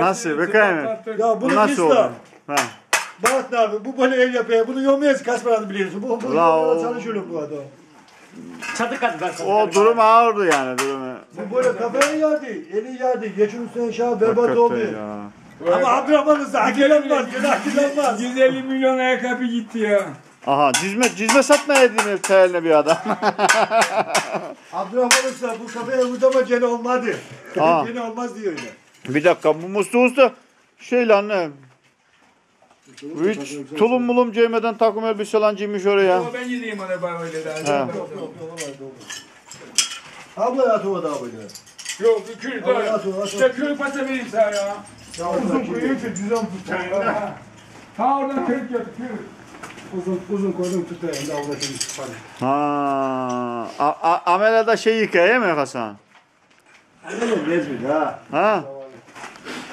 Nasıl? Bakayım. Ya Bu bunu nasıl oldu? Ha. Bahattin abi bu böyle ev yapıyor. Bunu yomayız kaç paradı biliyorsun. Bu, bu La böyle o- çalışıyorum bu adam. Çatı kat ben O durum ağırdı yani durumu. Bu böyle kafaya yerdi. Eli yerdi. Geçin üstüne aşağı berbat oldu. ya. Ama Abdurrahman Usta akılanmaz. Gene akılanmaz. 150 milyon ayakkabı gitti ya. Aha cizme cizme satmaya edeyim teline bir adam. Abdurrahman Usta bu kafaya vurdu ama gene olmadı. Aa. gene olmaz diyor yine. Bir dakika bu Mustafa Usta şey lan ne? Hiç tulum mulum giymeden takım elbise lan giymiş oraya. Ama ben gideyim ona bana öyle daha. Abla ya tuva böyle. Yok bir kül daha. İşte kül pasa vereyim sana ya. Ya uzun koyuyor ki düzen tutar. Ha. Oradan kül götür kül. Uzun uzun koydum tutayım da uğraşayım tutar. Ha, a, a, amelada şey yıkaya mi Hasan? Amele gezmedi ha. Ha?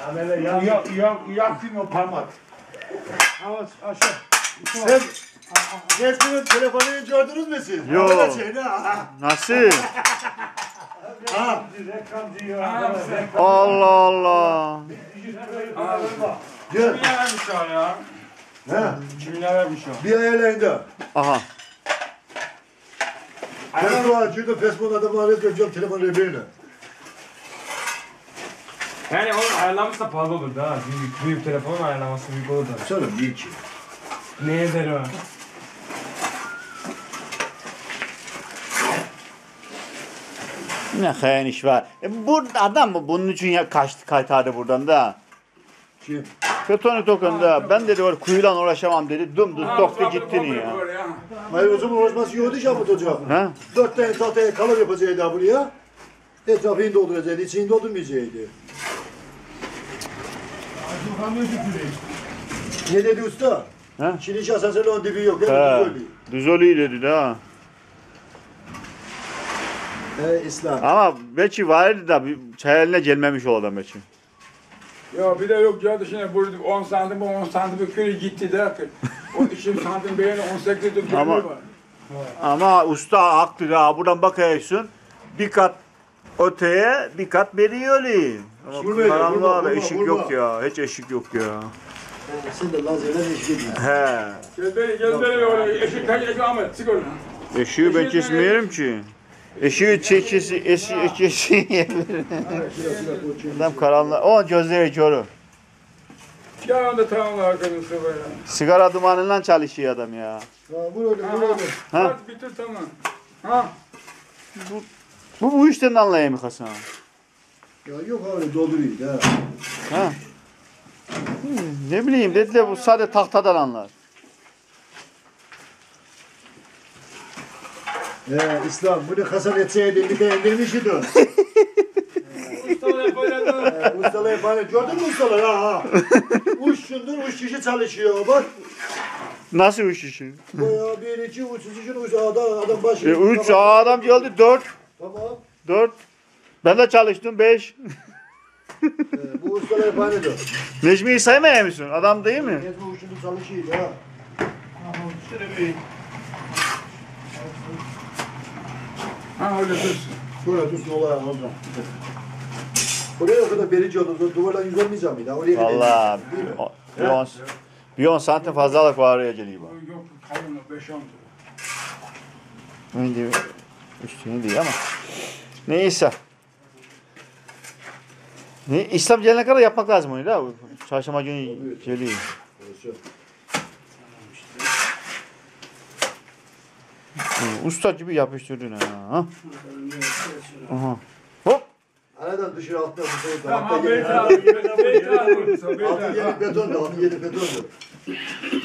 Amele ya. Yok yok yaktın o parmak. Ama aşağı. Sen Gezmi'nin telefonunu gördünüz mü siz? Yo. Amele şey. Nasıl? Allah Allah. Gel. Kimin vermiş o ya? Ha. Kimin vermiş o? Bir ayarlayında. Aha. Bu açıyordum Facebook'un adamı arayıp göreceğim telefonu birine. Yani onun ayarlaması pahalı olur da. Büyük, büyük telefonun ayarlaması büyük olur da. Söyle bir iki. Ne eder o? Ne hayan iş var. E, bu adam mı bunun için ya kaçtı kaytardı buradan da. Kim? Betonu tokunda. Ben dedi var kuyulan uğraşamam dedi. Dümdüz toktu gitti ya. Hayır o zaman uğraşması yoktu Şahmet Hoca. Ha? Dört tane tahtaya kalır yapacaktı buraya. Etrafını dolduracaktı, içini doldurmayacaktı. Ne dedi usta? Şimdi şahsen söyle onun dibi yok. Evet, söyleyeyim. Düz oluyor dedi ha. He İslam. Ama belki vardı da bir çay eline gelmemiş o adam belki. Ya bir de yok ya dışına burada 10 santim bu 10 santim bir kül gitti derken. O işin santim beğeni 18 de Ama- var. Ama usta haklı ha. Buradan bakıyorsun. Bir kat öteye bir kat öyle. Ama Vurma, karanlığa vurma, da vurma, ışık vurma. yok ya. Hiç ışık yok ya. Sen de lazerden eşlik ediyorsun. He. Gönderi gönderi öyle eşik kaç eşik Ahmet çık oradan. Eşiği ben kesmiyorum ki. Eşiği çekisi, eşiği çekisi. Adam karanlığa. O gözleri körü. Ya da tamam arkadaşlar böyle. Sigara dumanıyla çalışıyor adam ya. Ha, vur öyle, vur Ha. öyle. Ha? Hadi bitir tamam. Ha. Bu bu işten anlayayım Hasan. Ya yok öyle dolduruyor da. Ha? Hmm, Ne bileyim dediler bu sade tahtadan anlar. He İslam bunu Hasan etseydi bir de indirmiş idi. Mustafa yapacağız. He, Ustalar emanet. Gördün mü ustalar ha ha. Uç şundur uç kişi çalışıyor bak. Nasıl üç işi? Bu ya bir iki uç için uç adam, adam başı. E, üç aa, adam geldi dört. Tamam. Dört. Ben de çalıştım beş. He, bu ustalar emanet o. Necmi'yi saymaya mısın? Adam değil mi? Gezme uçunda çalışıyor ha. Ha öyle dursun. Şöyle dursun olay. Oraya o kadar berici oldu. Duvardan yüz olmayacağım mıydı? Oraya kadar Valla değil mi? o- bir on, bir on santim fazlalık var oraya geliyor. Yok kalın 5 10. Önce üstüne değil ama. Neyse. Ne, İslam gelene kadar yapmak lazım onu da. Çarşamba günü geliyor. Usta gibi yapıştırdın ha. ha. Aha. Hop. Aradan dışarı altına bu soğukta. Tamam Beyt abi. Beyt abi. Beyt Altı abi. yeri betondu. Altı yeri betondu.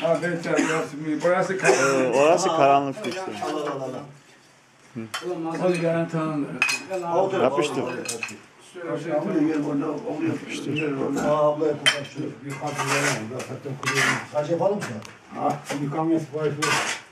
Ha Beyt abi. burası- kalın. Ee, orası karanlık işte. Al al al al. Hadi gelen tanrım. Altı Yapıştır. Aa abla yapın. Kaç yapalım mı? Ha, yıkamaya sipariş ver.